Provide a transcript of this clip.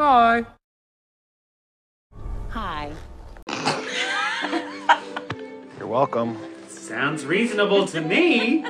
Hi. Hi. You're welcome. Sounds reasonable to me.